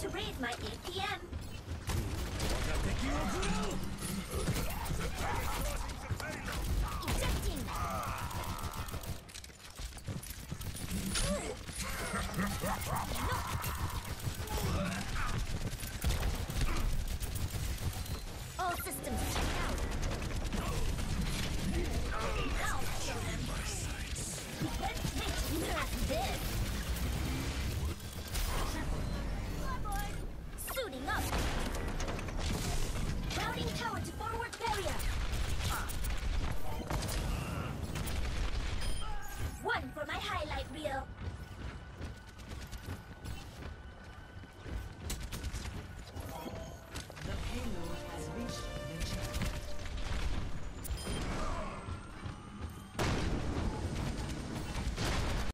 to raise my ATM. Ejecting! All systems checked out. Out! You can't take this! highlight reel.